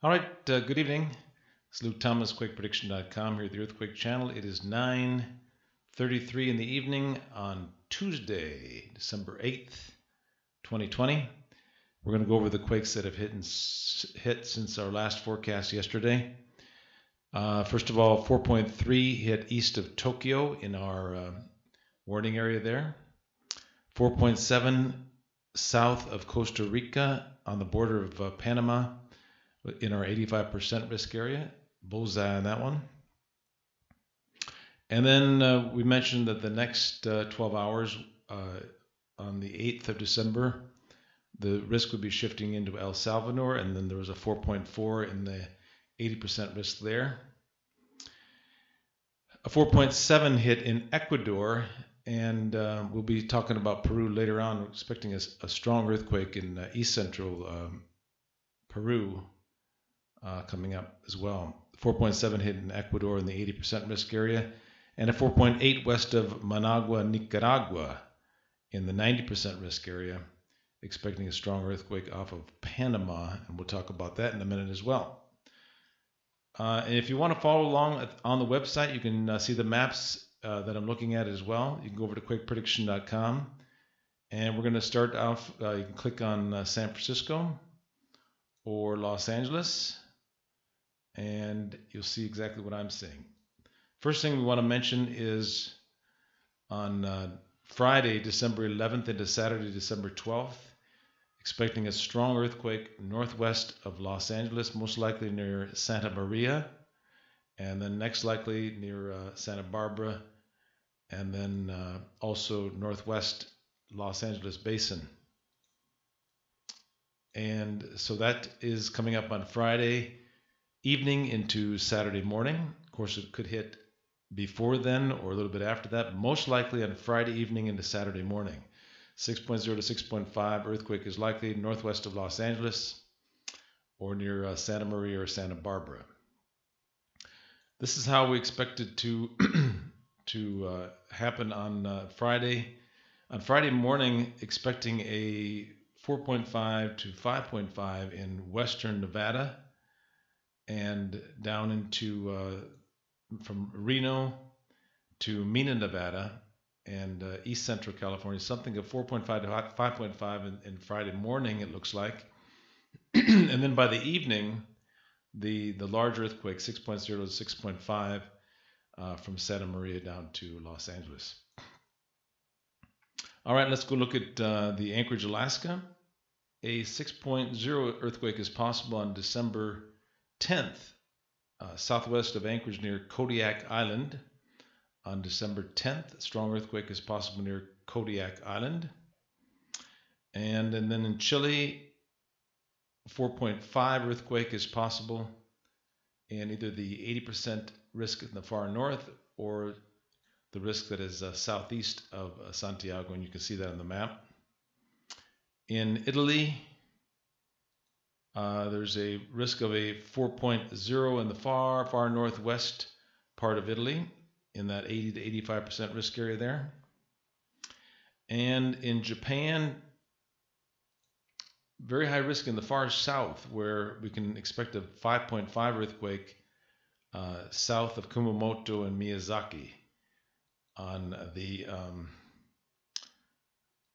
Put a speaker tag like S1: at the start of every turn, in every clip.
S1: All right, uh, good evening. It's Luke Thomas, QuakePrediction.com here at the Earthquake Channel. It is 9.33 in the evening on Tuesday, December 8th, 2020. We're going to go over the quakes that have hit, and, hit since our last forecast yesterday. Uh, first of all, 4.3 hit east of Tokyo in our uh, warning area there. 4.7 south of Costa Rica on the border of uh, Panama in our 85% risk area. Bullseye on that one. And then uh, we mentioned that the next uh, 12 hours uh, on the 8th of December, the risk would be shifting into El Salvador, and then there was a 4.4 in the 80% risk there. A 4.7 hit in Ecuador, and uh, we'll be talking about Peru later on. We're expecting a, a strong earthquake in uh, east central um, Peru uh, coming up as well. 4.7 hit in Ecuador in the 80% risk area, and a 4.8 west of Managua, Nicaragua in the 90% risk area, expecting a strong earthquake off of Panama, and we'll talk about that in a minute as well. Uh, and if you want to follow along on the website, you can uh, see the maps uh, that I'm looking at as well. You can go over to quakeprediction.com, and we're going to start off. Uh, you can click on uh, San Francisco or Los Angeles and you'll see exactly what I'm saying. First thing we want to mention is on uh, Friday, December 11th into Saturday, December 12th, expecting a strong earthquake northwest of Los Angeles, most likely near Santa Maria, and then next likely near uh, Santa Barbara, and then uh, also northwest Los Angeles basin. And so that is coming up on Friday evening into Saturday morning. Of course, it could hit before then or a little bit after that, most likely on Friday evening into Saturday morning. 6.0 to 6.5 earthquake is likely northwest of Los Angeles or near uh, Santa Maria or Santa Barbara. This is how we expect it to to uh, happen on uh, Friday. On Friday morning, expecting a 4.5 to 5.5 in western Nevada and down into uh, from Reno to Mena, Nevada, and uh, East Central California, something of 4.5 to 5.5 in, in, Friday morning, it looks like. and then by the evening, the, the large earthquake, 6.0 to 6.5, uh, from Santa Maria down to Los Angeles. All right, let's go look at uh, the Anchorage, Alaska. A 6.0 earthquake is possible on December 10th, uh, southwest of Anchorage near Kodiak Island. On December 10th, a strong earthquake is possible near Kodiak Island. And, and then in Chile, 4.5 earthquake is possible in either the 80% risk in the far north or the risk that is uh, southeast of uh, Santiago, and you can see that on the map. In Italy, uh, there's a risk of a 4.0 in the far, far northwest part of Italy, in that 80 to 85% risk area there. And in Japan, very high risk in the far south, where we can expect a 5.5 earthquake uh, south of Kumamoto and Miyazaki on the um,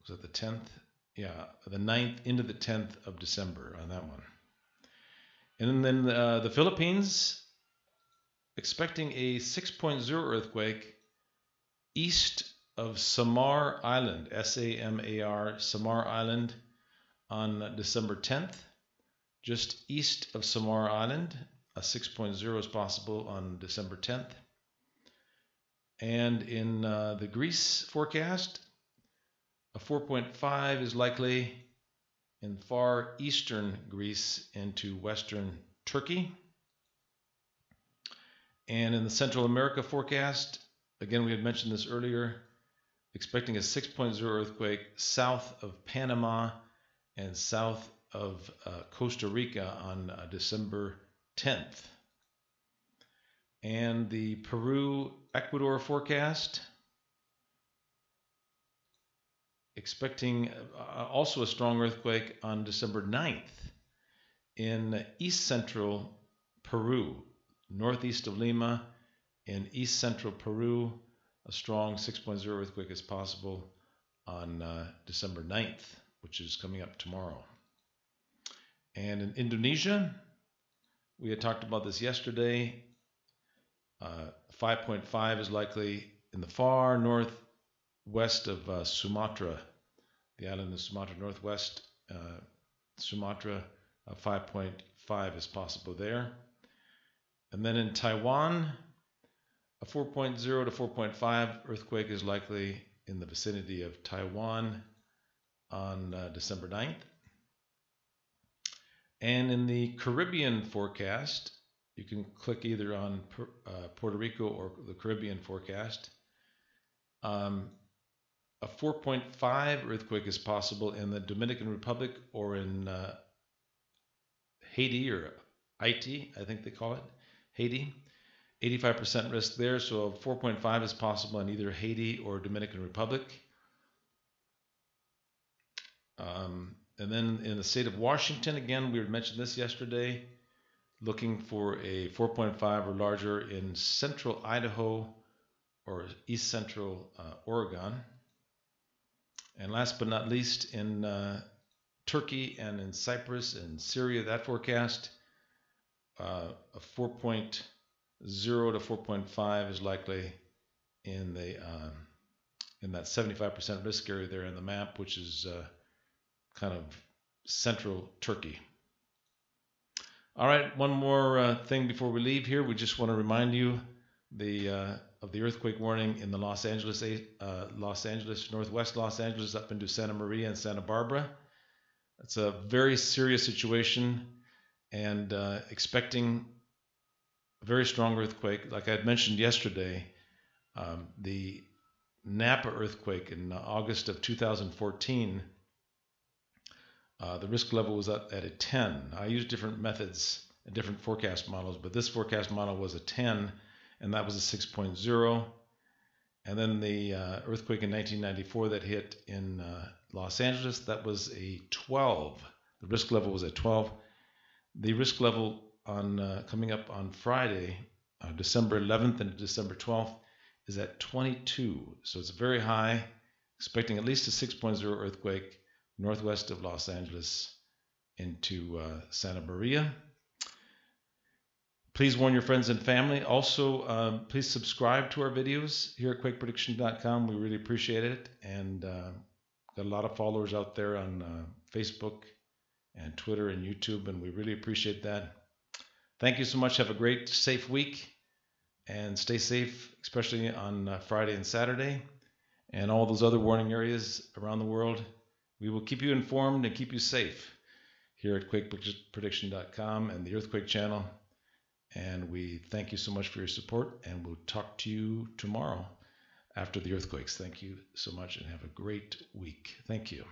S1: was it the 10th? Yeah, the 9th into the 10th of December on that one. And then uh, the Philippines, expecting a 6.0 earthquake east of Samar Island, S A M A R, Samar Island, on December 10th. Just east of Samar Island, a 6.0 is possible on December 10th. And in uh, the Greece forecast, a 4.5 is likely in far eastern Greece into western Turkey. And in the Central America forecast, again, we had mentioned this earlier, expecting a 6.0 earthquake south of Panama and south of uh, Costa Rica on uh, December 10th. And the Peru Ecuador forecast, expecting uh, also a strong earthquake on December 9th in east central Peru, northeast of Lima, in east central Peru. A strong 6.0 earthquake is possible on uh, December 9th, which is coming up tomorrow. And in Indonesia, we had talked about this yesterday. Uh, 5.5 is likely in the far northwest of uh, Sumatra, the island of Sumatra, northwest uh, Sumatra. 5.5 is possible there. And then in Taiwan, a 4.0 to 4.5 earthquake is likely in the vicinity of Taiwan on uh, December 9th. And in the Caribbean forecast, you can click either on uh, Puerto Rico or the Caribbean forecast. Um, a 4.5 earthquake is possible in the Dominican Republic or in uh, Haiti or Haiti, I think they call it, Haiti. 85% risk there, so a 4.5 is possible in either Haiti or Dominican Republic. Um, and then in the state of Washington, again, we mentioned this yesterday, looking for a 4.5 or larger in central Idaho or east central uh, Oregon. And last but not least, in uh, Turkey and in Cyprus and Syria, that forecast, uh, a 4.0 to 4.5 is likely in the um, in that 75% risk area there in the map, which is uh, kind of central Turkey. All right, one more uh, thing before we leave here. We just want to remind you the uh, of the earthquake warning in the Los Angeles, uh, Los Angeles, Northwest Los Angeles, up into Santa Maria and Santa Barbara. It's a very serious situation, and uh, expecting a very strong earthquake. Like I had mentioned yesterday, um, the Napa earthquake in August of 2014, uh, the risk level was at, at a 10. I used different methods and different forecast models, but this forecast model was a 10, and that was a 6.0. And then the uh, earthquake in 1994 that hit in uh, Los Angeles, that was a 12. The risk level was at 12. The risk level on uh, coming up on Friday, uh, December 11th and December 12th, is at 22. So it's very high, expecting at least a 6.0 earthquake northwest of Los Angeles into uh, Santa Maria. Please warn your friends and family. Also, um, please subscribe to our videos here at quakeprediction.com. We really appreciate it. And uh, got a lot of followers out there on uh, Facebook and Twitter and YouTube, and we really appreciate that. Thank you so much. Have a great, safe week and stay safe, especially on uh, Friday and Saturday and all those other warning areas around the world. We will keep you informed and keep you safe here at quakeprediction.com and the Earthquake Channel. And we thank you so much for your support, and we'll talk to you tomorrow after the earthquakes. Thank you so much, and have a great week. Thank you.